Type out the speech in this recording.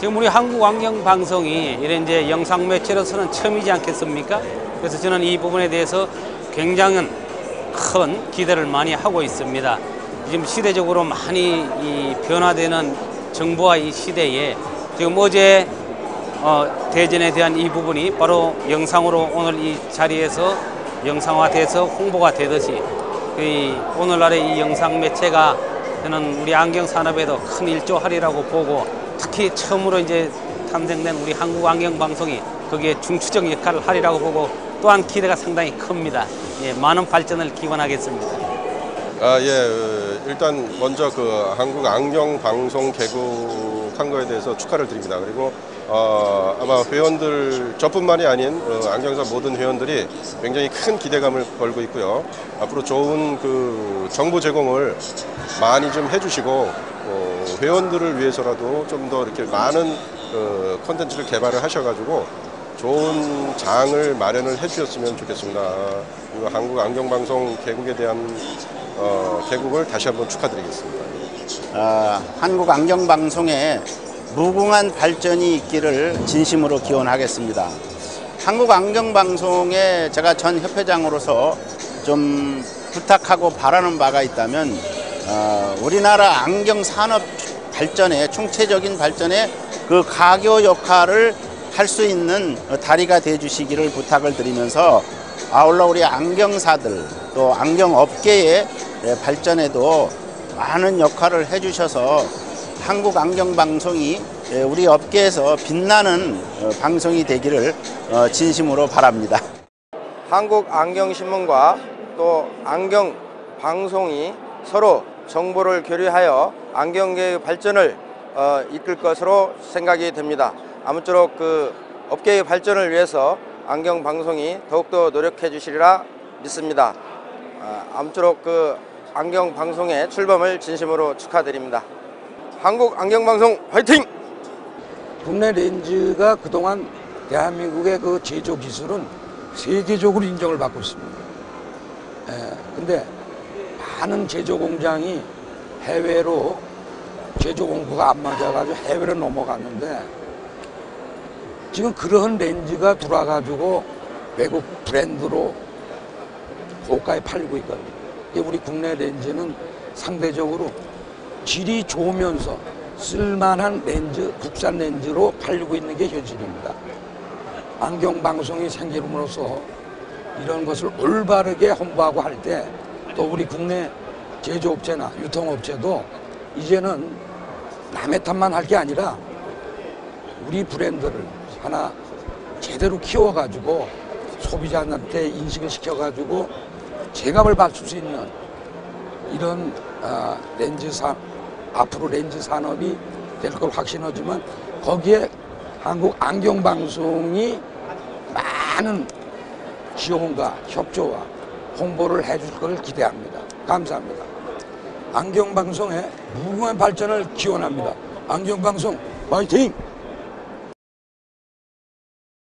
지금 우리 한국 환경 방송이 이런 이제 영상 매체로서는 처음이지 않겠습니까? 그래서 저는 이 부분에 대해서 굉장히 큰 기대를 많이 하고 있습니다. 지금 시대적으로 많이 이 변화되는 정부와 이 시대에 지금 어제 어, 대전에 대한 이 부분이 바로 영상으로 오늘 이 자리에서 영상화돼서 홍보가 되듯이 이 오늘날의 이 영상 매체가 저는 우리 안경 산업에도 큰 일조하리라고 보고 특히 처음으로 이제 탄생된 우리 한국 안경 방송이 거기에 중추적 역할을 하리라고 보고 또한 기대가 상당히 큽니다. 예, 많은 발전을 기원하겠습니다. 아, 예. 어, 일단 먼저 그 한국 안경 방송 개국한 거에 대해서 축하를 드립니다. 그리고 어, 아마 회원들 저뿐만이 아닌 어, 안경사 모든 회원들이 굉장히 큰 기대감을 걸고 있고요. 앞으로 좋은 그 정보 제공을 많이 좀 해주시고 어, 회원들을 위해서라도 좀 더 이렇게 많은 어, 콘텐츠를 개발을 하셔가지고 좋은 장을 마련을 해주셨으면 좋겠습니다. 그리고 한국 안경방송 개국에 대한 어, 개국을 다시 한번 축하드리겠습니다. 아, 한국 안경방송에 무궁한 발전이 있기를 진심으로 기원하겠습니다. 한국 안경방송에 제가 전 협회장으로서 좀 부탁하고 바라는 바가 있다면 어, 우리나라 안경 산업 발전에 총체적인 발전에 그 가교 역할을 할 수 있는 다리가 돼 주시기를 부탁을 드리면서 아울러 우리 안경사들 또 안경 업계의 발전에도 많은 역할을 해주셔서 한국 안경 방송이 우리 업계에서 빛나는 어, 방송이 되기를 어, 진심으로 바랍니다. 한국 안경 신문과 또 안경 방송이 서로 정보를 교류하여 안경계의 발전을 어, 이끌 것으로 생각이 됩니다. 아무쪼록 그 업계의 발전을 위해서 안경 방송이 더욱더 노력해 주시리라 믿습니다. 아, 아무쪼록 그 안경 방송의 출범을 진심으로 축하드립니다. 한국 안경 방송 화이팅! 국내 렌즈가 그동안 대한민국의 그 제조 기술은 세계적으로 인정을 받고 있습니다. 예, 근데 많은 제조 공장이 해외로 제조 공부가 안 맞아가지고 해외로 넘어갔는데 지금 그런 렌즈가 들어와가지고 외국 브랜드로 고가에 팔리고 있거든요. 우리 국내 렌즈는 상대적으로 질이 좋으면서 쓸만한 렌즈, 국산 렌즈로 팔리고 있는 게 현실입니다. 안경 방송이 생기름으로써 이런 것을 올바르게 홍보하고 할 때 또 우리 국내 제조업체나 유통업체도 이제는 남의 탓만 할 게 아니라 우리 브랜드를 하나 제대로 키워가지고 소비자한테 인식을 시켜가지고 제값을 받을 수 있는 이런 아, 렌즈 산 앞으로 렌즈 산업이 될 걸 확신하지만 거기에 한국 안경 방송이 많은 지원과 협조와 홍보를 해줄 걸 기대합니다. 감사합니다. 안경 방송의 무궁한 발전을 기원합니다. 안경 방송 화이팅!